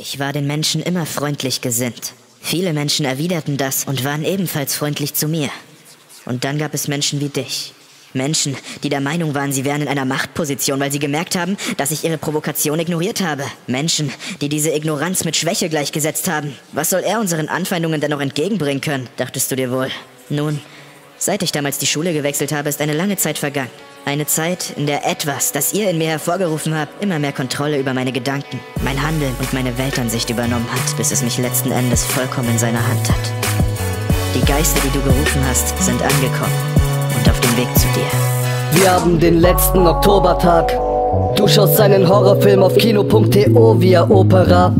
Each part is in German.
Ich war den Menschen immer freundlich gesinnt. Viele Menschen erwiderten das und waren ebenfalls freundlich zu mir. Und dann gab es Menschen wie dich. Menschen, die der Meinung waren, sie wären in einer Machtposition, weil sie gemerkt haben, dass ich ihre Provokation ignoriert habe. Menschen, die diese Ignoranz mit Schwäche gleichgesetzt haben. Was soll er unseren Anfeindungen denn noch entgegenbringen können, dachtest du dir wohl? Nun, seit ich damals die Schule gewechselt habe, ist eine lange Zeit vergangen. Eine Zeit, in der etwas, das ihr in mir hervorgerufen habt, immer mehr Kontrolle über meine Gedanken, mein Handeln und meine Weltansicht übernommen hat, bis es mich letzten Endes vollkommen in seiner Hand hat. Die Geister, die du gerufen hast, sind angekommen und auf dem Weg zu dir. Wir haben den letzten Oktobertag. Du schaust einen Horrorfilm auf kino.to via Opera.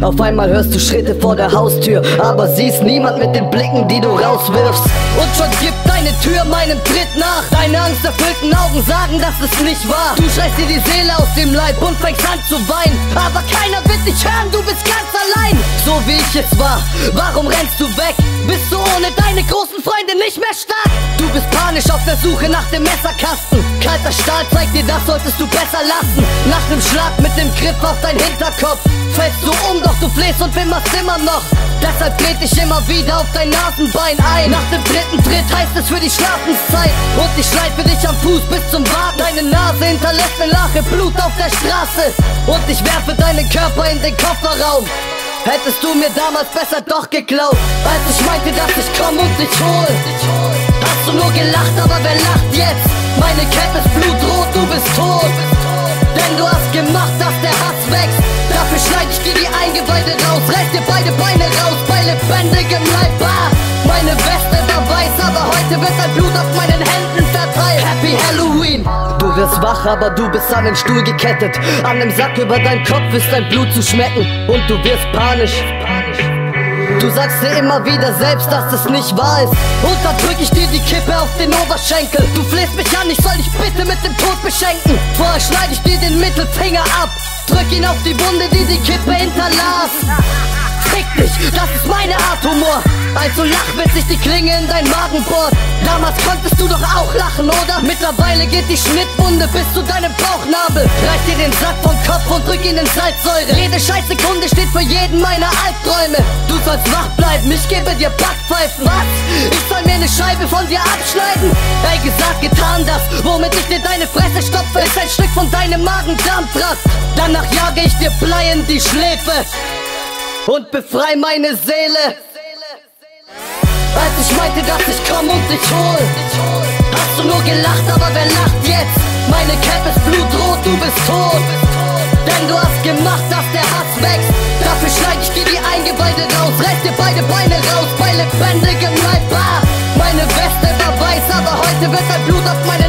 Auf einmal hörst du Schritte vor der Haustür, aber siehst niemand mit den Blicken, die du rauswirfst. Und schon gibt deine Tür meinem Tritt nach. Deine angsterfüllten Augen sagen, dass es nicht wahr. Du schreist dir die Seele aus dem Leib und fängst an zu weinen. Aber keiner wird dich hören, du bist ganz allein. So wie ich jetzt war, warum rennst du weg? Bist du ohne deine großen Freunde nicht mehr stark? Du bist panisch auf der Suche nach dem Messerkasten. Kalter Stahl zeigt dir, das solltest du besser lassen. Nach dem Schlag mit dem Griff auf dein Hinterkopf fällst du um, doch du flehst und wimmerst immer noch. Deshalb dreht dich immer wieder auf dein Nasenbein ein. Nach dem dritten Tritt heißt es für die Schlafenszeit. Und ich schleife dich am Fuß bis zum Bad. Deine Nase hinterlässt eine Lache Blut auf der Straße. Und ich werfe deinen Körper in den Kofferraum. Hättest du mir damals besser doch geglaubt, als ich meinte, dass ich komm und dich hol. Nur gelacht, aber wer lacht jetzt? Meine Cap ist blutrot, du bist tot. Denn du hast gemacht, dass der Hass wächst. Dafür schneid ich dir die Eingeweide raus, reiß dir beide Beine raus bei lebendigem Leib. Ah, meine Weste war weiß, aber heute wird dein Blut auf meinen Händen verteilt. Happy Halloween! Du wirst wach, aber du bist an den Stuhl gekettet. An dem Sack über dein Kopf ist dein Blut zu schmecken. Und du wirst panisch. Du sagst dir immer wieder selbst, dass es nicht wahr ist. Und dann drück ich dir die Kippe auf den Oberschenkel. Du flehst mich an, ich soll dich bitte mit dem Tod beschenken. Vorher schneide ich dir den Mittelfinger ab. Drück ihn auf die Wunde, die die Kippe hinterlas. Fick dich, das ist meine Art Humor. Also lach, wenn sich die Klinge in dein Magen bohrt. Damals konntest du doch auch lachen, oder? Mittlerweile geht die Schnittwunde bis zu deinem Bauchnabel. Reiß dir den Sack vom Kopf und drück ihn in Salzsäure. Jede Scheißsekunde steht für jeden meiner Albträume. Du sollst wach bleiben, ich gebe dir Backpfeifen. Was? Ich soll mir eine Scheibe von dir abschneiden? Ey, gesagt, getan das. Womit ich dir deine Fresse stopfe, ist ein Stück von deinem Magen-Darm-Trakt. Danach jage ich dir Blei in die Schläfe und befrei meine Seele. Als ich meinte, dass ich komm und dich hol, hast du nur gelacht, aber wer lacht jetzt? Meine Cap ist blutrot, du bist tot. Denn du hast gemacht, dass der Hass wächst. Dafür schneid ich dir die Eingeweide raus, reiß dir beide Beine raus bei lebendigem Leib. Meine Weste war weiß, aber heute wird dein Blut auf meinen